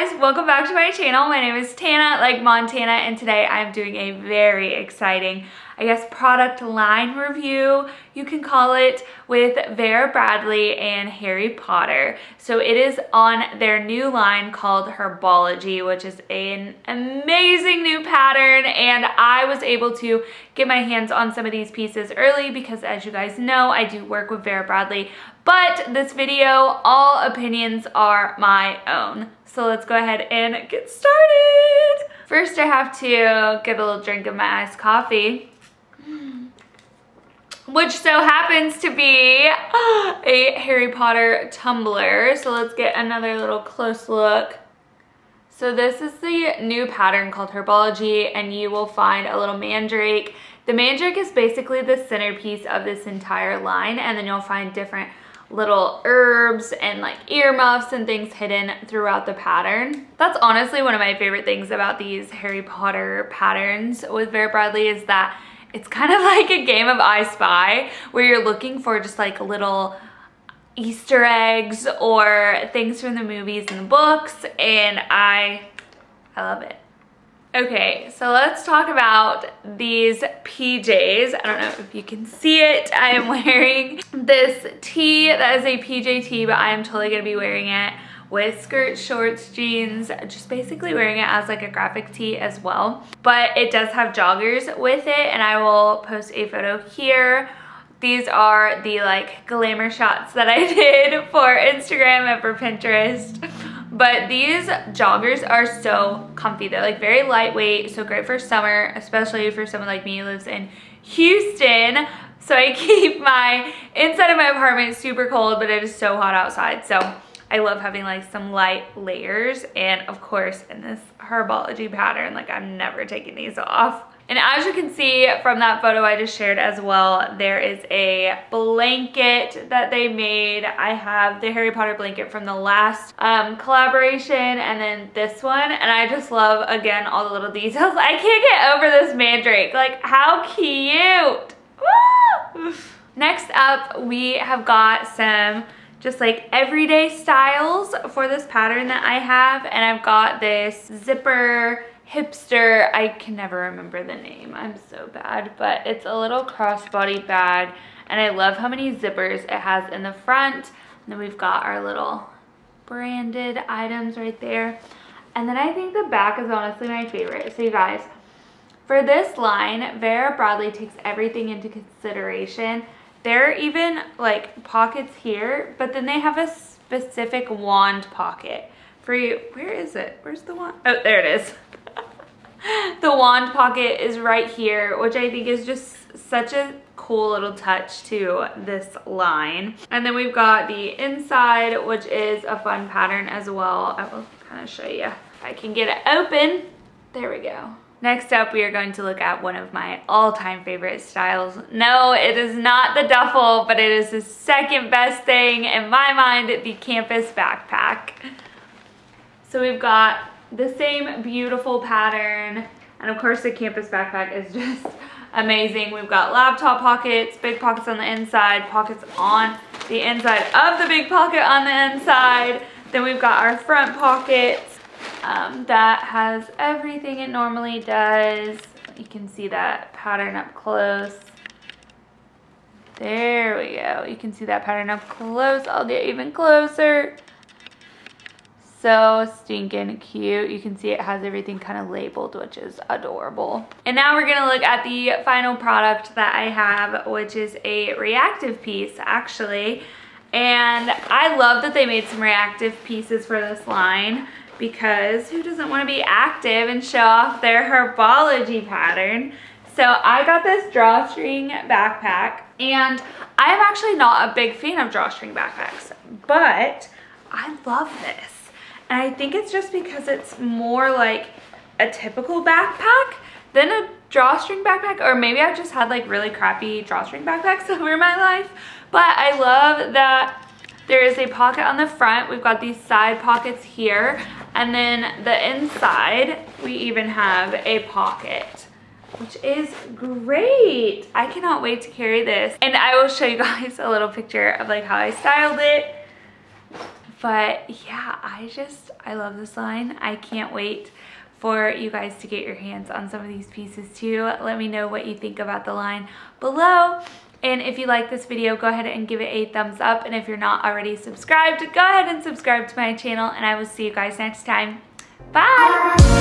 guys, welcome back to my channel. My name is Tanna, like Montana, and today I'm doing a very exciting, I guess, product line review, you can call it, with Vera Bradley and Harry Potter. So it is on their new line called Herbology, which is an amazing new pattern, and I was able to get my hands on some of these pieces early because as you guys know, I do work with Vera Bradley, but this video, all opinions are my own. So let's go ahead and get started. First, I have to get a little drink of my iced coffee, which so happens to be a Harry Potter tumbler. So let's get another little close look. So this is the new pattern called Herbology and you will find a little mandrake. The mandrake is basically the centerpiece of this entire line and then you'll find different little herbs and like earmuffs and things hidden throughout the pattern. That's honestly one of my favorite things about these Harry Potter patterns with Vera Bradley is that it's kind of like a game of I Spy where you're looking for just like little Easter eggs or things from the movies and the books and I, I love it. Okay, so let's talk about these PJs. I don't know if you can see it. I am wearing this tee that is a PJ tee, but I am totally gonna be wearing it with skirt, shorts, jeans, just basically wearing it as like a graphic tee as well. But it does have joggers with it and I will post a photo here. These are the like glamour shots that I did for Instagram and for Pinterest. But these joggers are so comfy. They're like very lightweight, so great for summer, especially for someone like me who lives in Houston. So I keep my inside of my apartment super cold, but it is so hot outside. So I love having like some light layers. And of course, in this herbology pattern, like I'm never taking these off. And as you can see from that photo I just shared as well, there is a blanket that they made. I have the Harry Potter blanket from the last um, collaboration and then this one. And I just love, again, all the little details. I can't get over this mandrake. Like, how cute. Next up, we have got some just like everyday styles for this pattern that I have. And I've got this zipper hipster, I can never remember the name, I'm so bad, but it's a little crossbody bag and I love how many zippers it has in the front. And then we've got our little branded items right there. And then I think the back is honestly my favorite. So you guys, for this line, Vera Bradley takes everything into consideration. There are even like pockets here, but then they have a specific wand pocket for you. Where is it? Where's the wand? Oh, there it is. the wand pocket is right here, which I think is just such a cool little touch to this line. And then we've got the inside, which is a fun pattern as well. I will kind of show you I can get it open. There we go. Next up, we are going to look at one of my all-time favorite styles. No, it is not the duffel, but it is the second best thing in my mind, the campus backpack. So we've got the same beautiful pattern. And of course the campus backpack is just amazing. We've got laptop pockets, big pockets on the inside, pockets on the inside of the big pocket on the inside. Then we've got our front pockets um, that has everything it normally does. You can see that pattern up close. There we go. You can see that pattern up close. I'll get even closer so stinking cute. You can see it has everything kind of labeled, which is adorable. And now we're gonna look at the final product that I have, which is a reactive piece, actually. And I love that they made some reactive pieces for this line because who doesn't want to be active and show off their herbology pattern? So I got this drawstring backpack and I'm actually not a big fan of drawstring backpacks, but I love this. And I think it's just because it's more like a typical backpack than a drawstring backpack or maybe I've just had like really crappy drawstring backpacks over my life. But I love that there is a pocket on the front. We've got these side pockets here. And then the inside, we even have a pocket which is great. I cannot wait to carry this. And I will show you guys a little picture of like how I styled it But yeah, I just, I love this line. I can't wait for you guys to get your hands on some of these pieces too. Let me know what you think about the line below. And if you like this video, go ahead and give it a thumbs up. And if you're not already subscribed, go ahead and subscribe to my channel and I will see you guys next time. Bye!